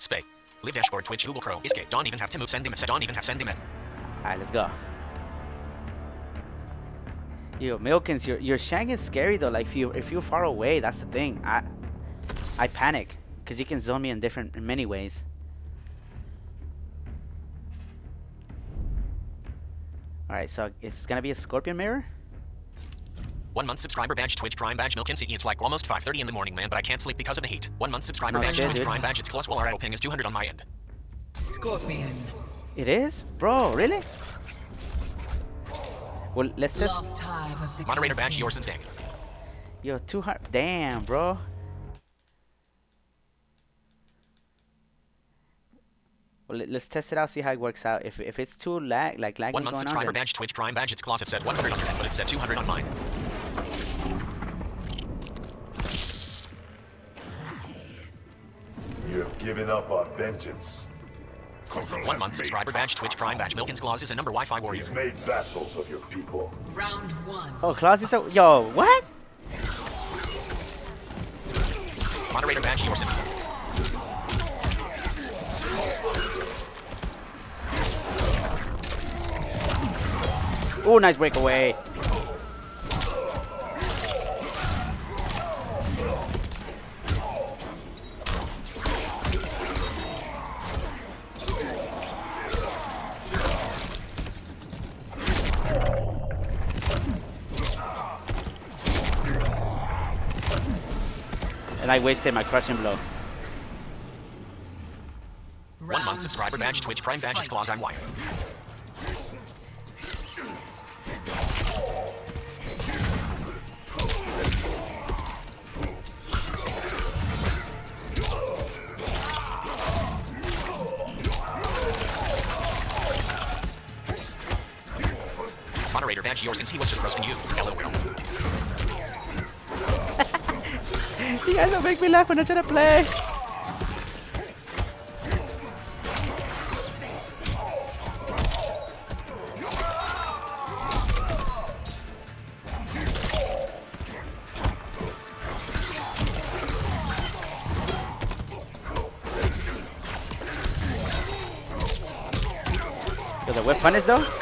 Spay. Live dashboard Twitch Google Chrome. Escape. Don't even have to move. Send him Don't even have send him Alright, let's go. Yo, Milkins, your your Shang is scary though. Like if you if you're far away, that's the thing. I I panic because you can zone me in different in many ways. Alright, so it's gonna be a scorpion mirror? One month subscriber badge Twitch Prime badge Milk It's like almost 5.30 in the morning, man, but I can't sleep because of the heat. One month subscriber Oh, badge shit, Twitch dude. Prime badge. It's close. Well, our idle ping is 200 on my end. Scorpion. It is? Bro, really? Well, let's just... Lost hive of the Moderator badge guillotine. yours and Stank. Yo, 200... Damn, bro. Well, let- let's test it out, see how it works out. If, if it's too lag, like lagging One month on, subscriber then- badge Twitch Prime badge. It's Clawz. It said 100 on your end, but it said 200 on mine. Given up on vengeance. One month subscriber badge Twitch Prime badge Milkins Clawz is a number Wi-Fi warrior. He's made vassals of your people. Round one. Oh, Clawz is so... Yo, what? Moderator badge yours and Oh, nice breakaway. I wasted my crushing blow. One month subscriber badge Twitch Prime badge. It's Fight. Clawz. I'm wired. Moderator badge yours since he was just roasting you. LOL. You guys don't make me laugh when I try to play. Yo, the whip punish though?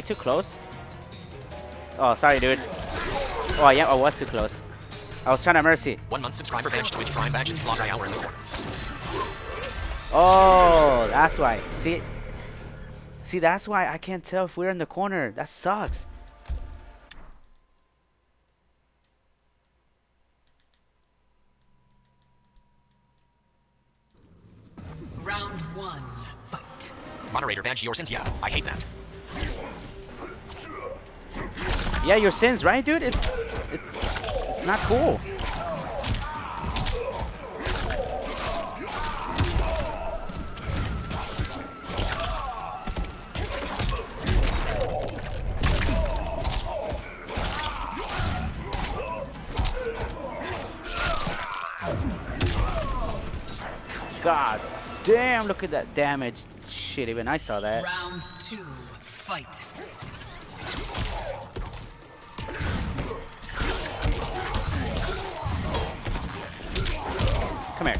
I too close? Oh, sorry, dude. Oh, yeah, I was too close. I was trying to mercy. One month subscriber badge Twitch Prime badge. It's Clawz. Hour in the corner. Oh, that's why. See, see, that's why I can't tell if we're in the corner. That sucks. Round one. Fight. Moderator badge yours since yeah. I hate that. Yeah, your sins, right, dude? It's, it's, it's not cool. God damn, look at that damage. Shit, even I saw that. Round two. Fight. Come here.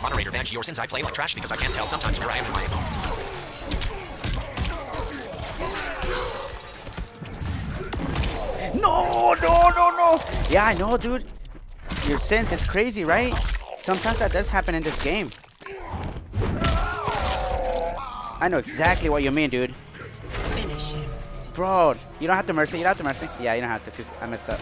Moderator badge yours since I play like trash because I can't tell sometimes where I am in my opponent. No, no, no, no. Yeah, I know, dude. Your sense, it's crazy, right? Sometimes that does happen in this game. I know exactly what you mean, dude. Finish him. Bro, you don't have to mercy. You don't have to mercy. Yeah, you don't have to, because I messed up.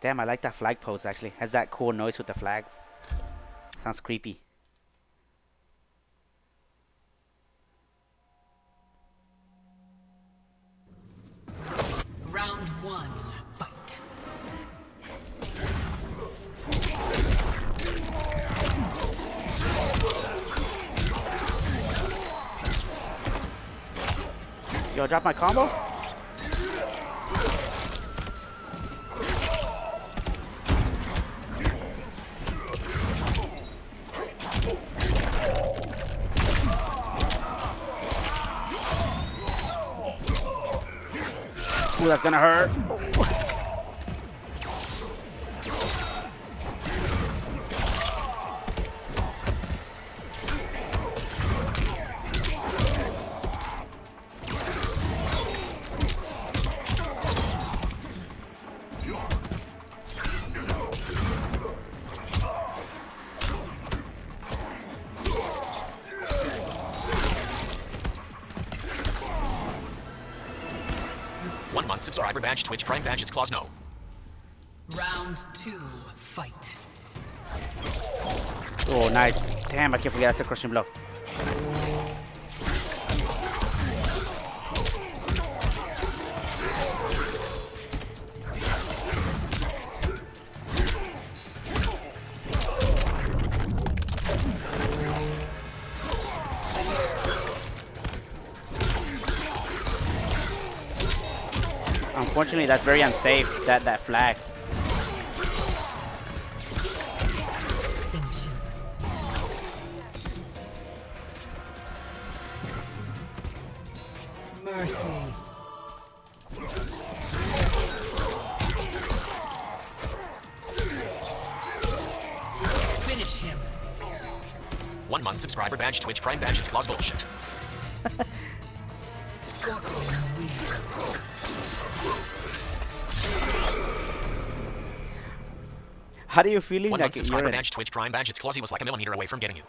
Damn, I like that flag pose, actually. Has that cool noise with the flag. Sounds creepy. Drop my combo. Ooh, that's gonna hurt. Subscriber badge, Twitch Prime badge, it's Clawz no. Round two, fight. Oh, nice. Damn, I can't forget that's a crushing blow. Unfortunately, that's very unsafe, that, that flag. Finish him. Mercy. Finish him. One month subscriber badge, Twitch Prime badge, it's Clawz bullshit. How do you feeling One like month you're subscriber in? badge, Twitch Prime badge, it's Clawz he was like a millimeter away from getting you.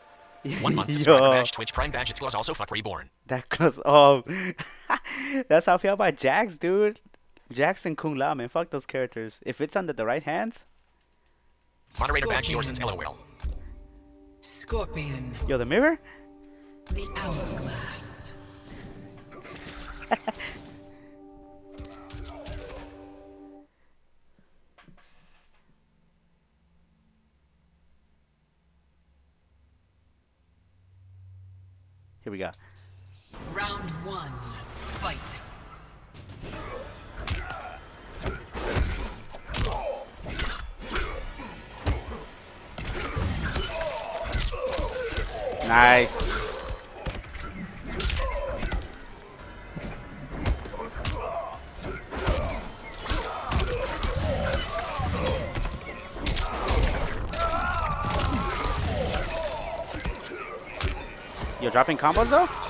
One month Yo. subscriber badge, Twitch Prime badge, it's Clawz also fuck reborn. That close. Oh, that's how I feel about Jax, dude. Jax and Kung Lao, man. Fuck those characters. If it's under the right hands, Moderator badge, yours is Scorpion. LOL. Scorpion. yo, the mirror. The hourglass. Here we go. Round one, fight. Nice. Dropping combos though?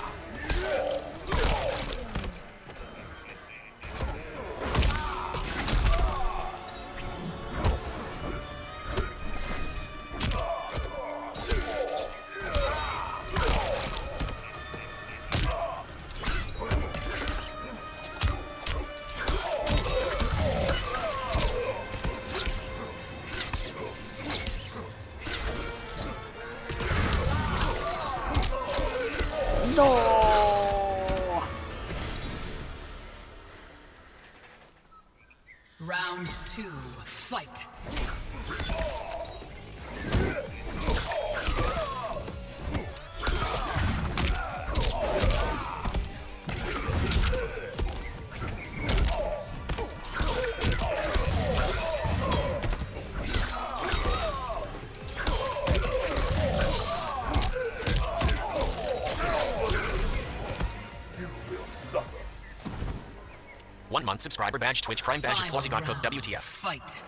Subscriber badge, Twitch Prime badge, it's Final Clawz he got cooked WTF. Fight.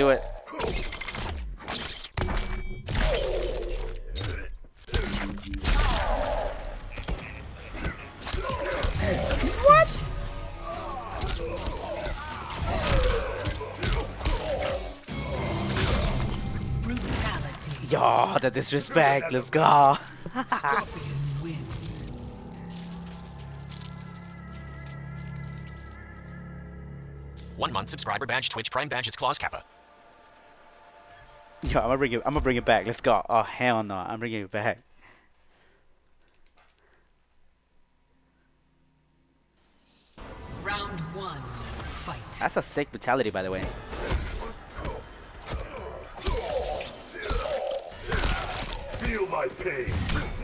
do it. What? Brutality. Yo, the disrespect. Let's go. One month subscriber badge Twitch Prime badge it's Clawz Kappa. Yo, I'm gonna bring it. I'm gonna bring it back. Let's go. Oh hell no, I'm bringing it back. Round one. Fight. That's a sick brutality, by the way. Feel my pain.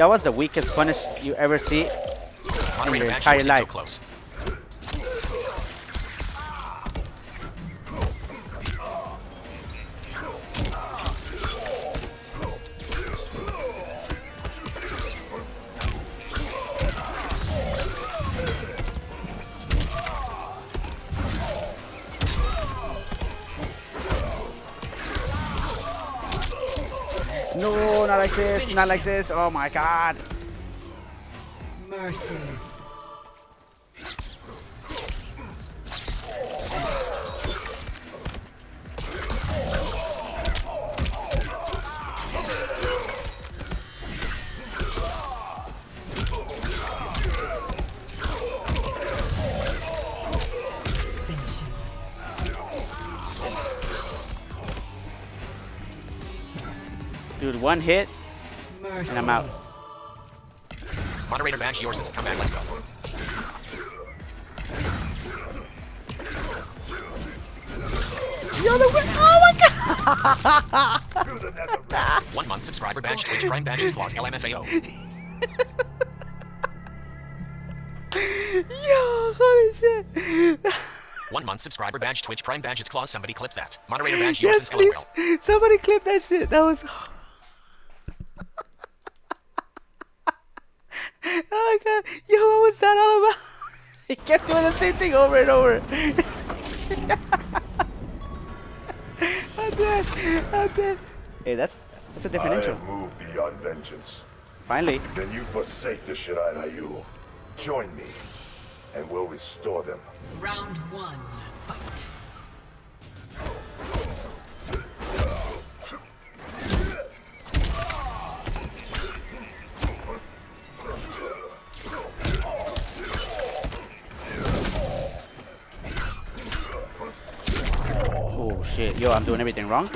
That was the weakest punish you ever see. in your entire seem so life. close. Like this. Not like this. Oh my god. Mercy. Dude, one hit. And I'm out. Moderator badge, yours since come back, let's go. Yo, the win- oh my god. To the nether realm. One month subscriber badge, Twitch Prime badge, it's Clawz LMFAO. Yo, holy shit. One month subscriber badge, Twitch Prime badge, it's Clawz. Somebody clip that. Moderator badge, yours yes, since LOL. please. Somebody clip that shit. That was. Oh my god. Yo, what was that all about? He kept doing the same thing over and over. I'm dead. I'm dead. Hey, that's that's a different I intro. have moved beyond vengeance. Finally. Then you forsake the Shirai Ryu. Join me, and we'll restore them. Round one. Fight. Oh shit. Yo, I'm doing everything wrong.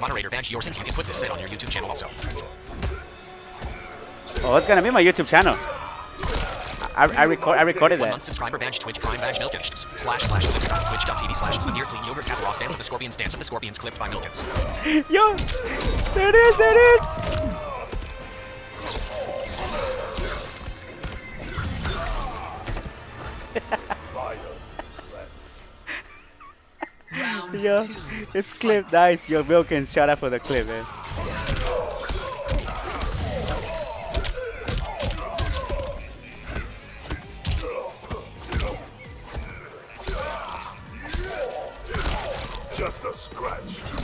Moderator badge, yours since you can put this set on your YouTube channel also. Oh, it's gonna be my YouTube channel. I- I, record I recorded One that. month subscriber badge Twitch Prime badge. Slash slash twitch.tv slash Nadir clean yogurt cat lost dance of the scorpions dance of the scorpions clipped by Milkins. Yo, there it is, there it is. Yo, it's clipped. Nice. Yo, Milkins, shout out for the clip, man. Just a scratch.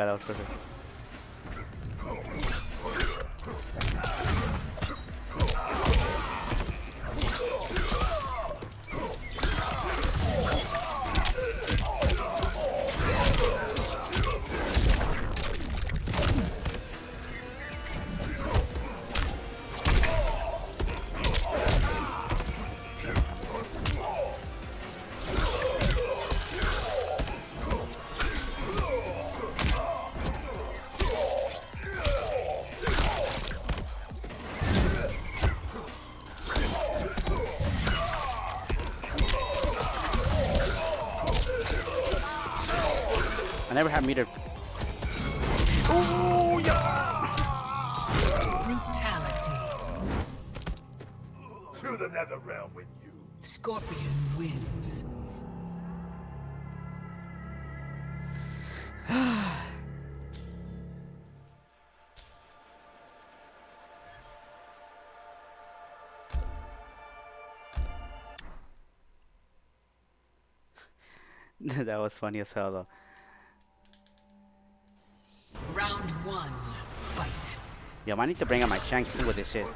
Fight. Oh my god, that was perfect. I never had meter. Brutality. To the nether realm with you. Scorpion wins. that was funny as hell though. Yo, I need to bring out my shank soon with this shit.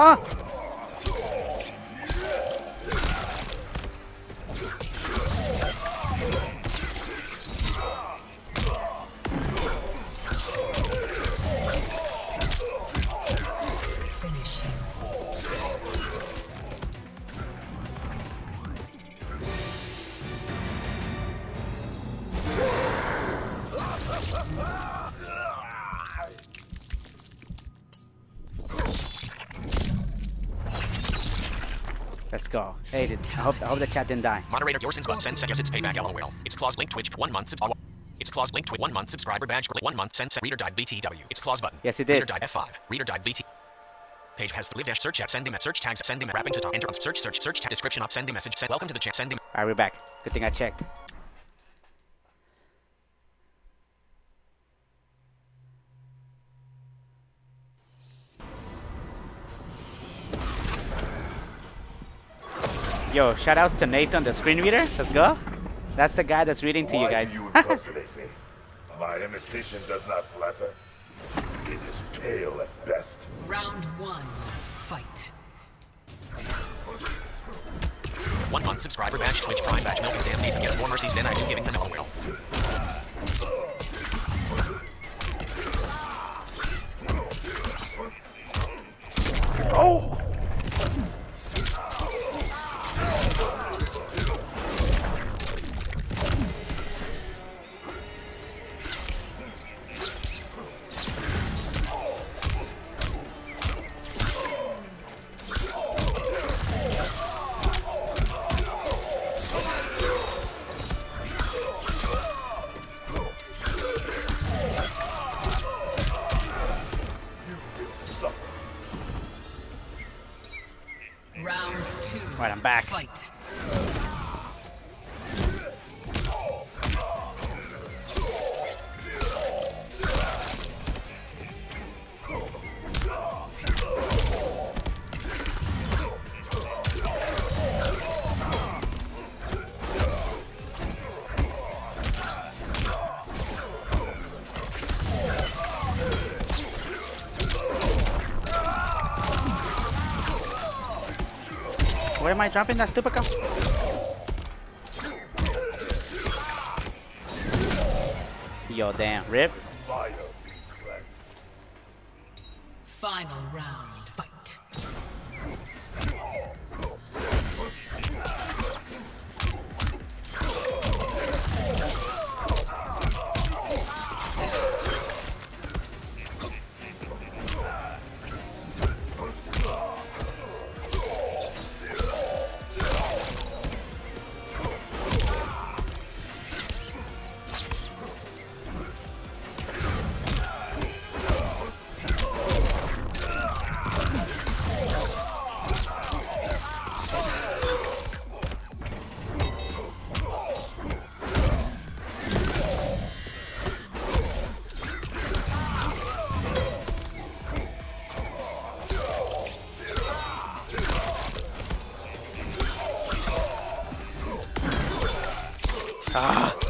Ah! Hey, did, I hope I hope the chat didn't die. Moderator, your sins but send yes it's payback lol. It's Clawz link Twitch one month subs- It's Clawz link Twitch one month subscriber badge one month send reader died BTW. It's Clawz button. Yes, it did. Reader did. died F5. Reader died BT. Page has the live dash search app send him at search tags send him at wrapping to top enter on search search search tag description op send him message send welcome to the chat send him Alright, we're back. Good thing I checked. Yo, shout outs to Nathan, the screen reader. Let's go. That's the guy that's reading to you guys. do you impersonate me? My imitation does not flatter. It is pale at best. Round one. Fight. one month subscriber badge Twitch Prime badge Milk and Sam Nathan gets more mercies than I do giving them lol. Oh! Am I dropping that stupid gun? Yo, damn. Rip. Fire be cleansed. Final round. Finish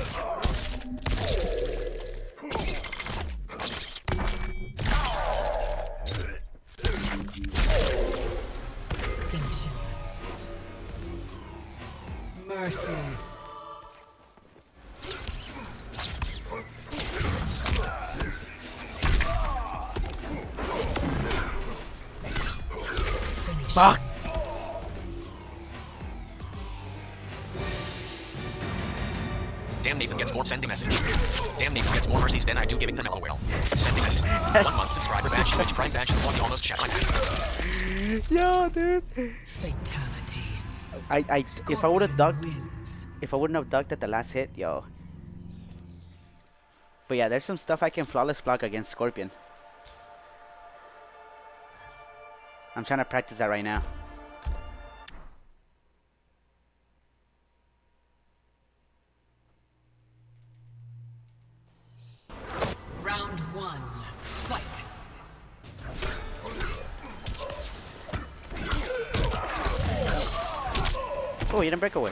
pass. Yo, dude. Fatality. I, I, if I would have ducked, wins. if I wouldn't have ducked at the last hit, yo. But yeah, there's some stuff I can flawless block against Scorpion. I'm trying to practice that right now. You didn't break away.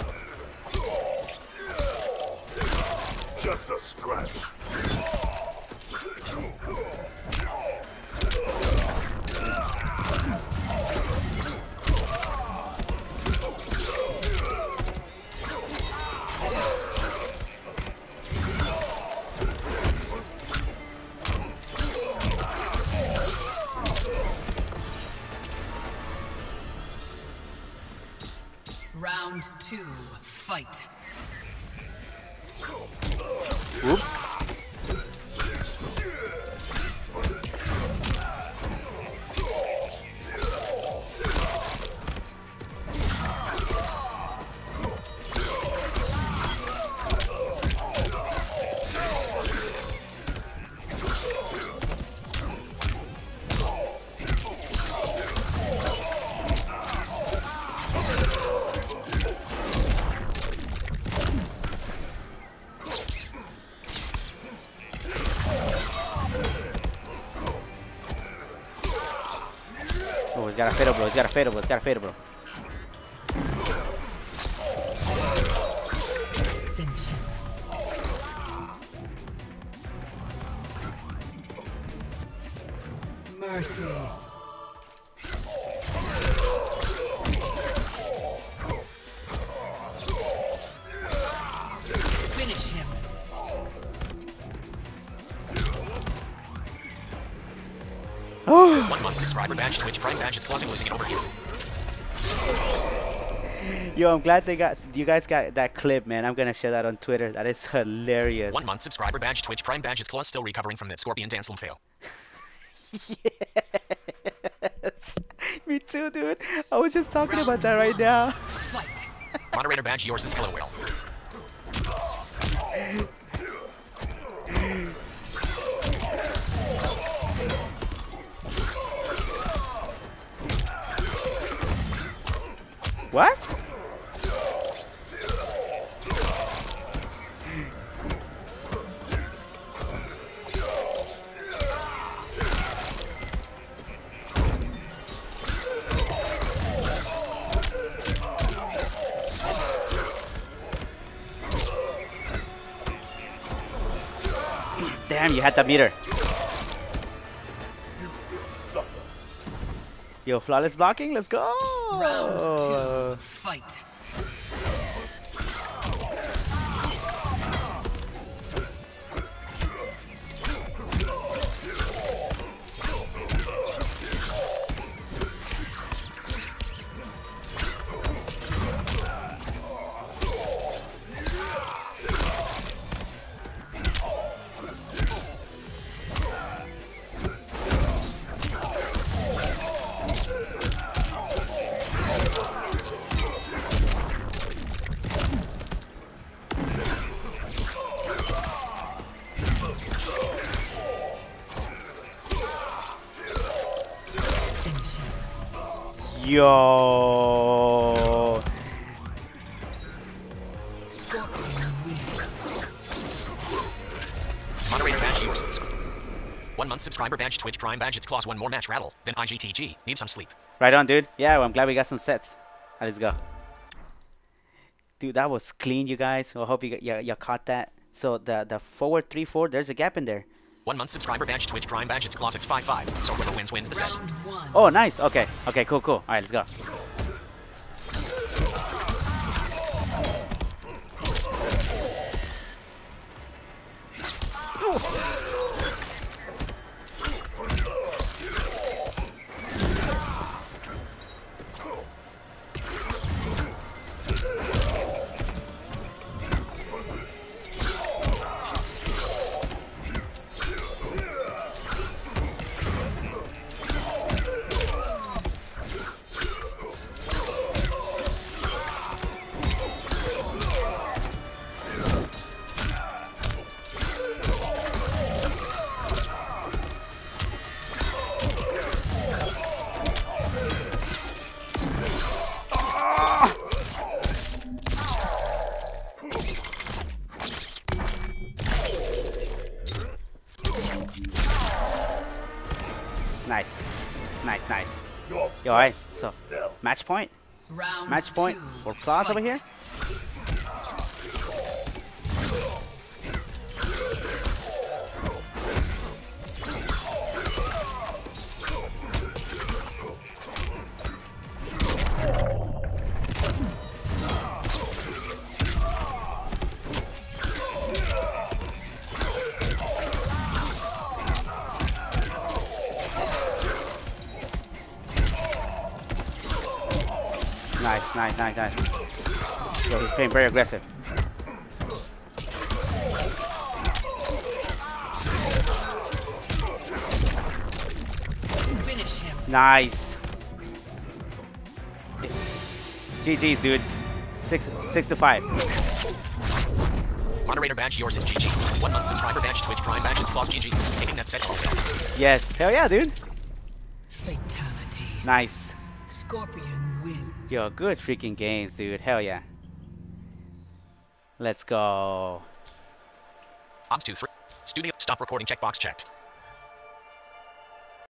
Just a scratch. Oh, he's got a fatal, bro. He's got a fatal, bro. He's got a fatal, bro. One month subscriber badge, Twitch Prime badge, it's causing losing it over here. Yo, I'm glad they got you guys got that clip, man. I'm gonna share that on Twitter. That is hilarious. One month subscriber badge, Twitch Prime badge, it's Clawz still recovering from that Scorpion dance room fail. Yes. Me too, dude. I was just talking about that right now. Fight. Moderator badge, yours since LOL. What? Damn, you had that meter. Yo, flawless blocking, let's go! Round two. Uh, Yo. Moderator badge used. One month subscriber badge, Twitch Prime badge, it's Clawz one more match rattle. Then IGTG. Need some sleep. Right on, dude. Yeah, well, I'm glad we got some sets. Alright, let's go. Dude, that was clean, you guys. I hope you got, you, you caught that. So the the forward three four, there's a gap in there. One month subscriber badge, Twitch Prime badge, it's Clawz 5-5. So whoever wins wins the set. One. Oh, nice. Okay. Okay, cool, cool. All right, let's go. Yo, all right. So, match point. Round Match point two. for Clawz over here. Nice, nice, nice, nice. Yo, he's playing very aggressive. Finish him. Nice. GG's, dude. Six, six to five. Moderator badge, yours is GG's. One month subscriber badge, Twitch Prime badge, it's Clawz GG's. Taking that set. all well. Yes. Hell yeah, dude. Fatality. Nice. Scorpion wins. Yo, good freaking games, dude. Hell yeah. Let's go. Obs 2 3. Studio. Stop recording checkbox checked.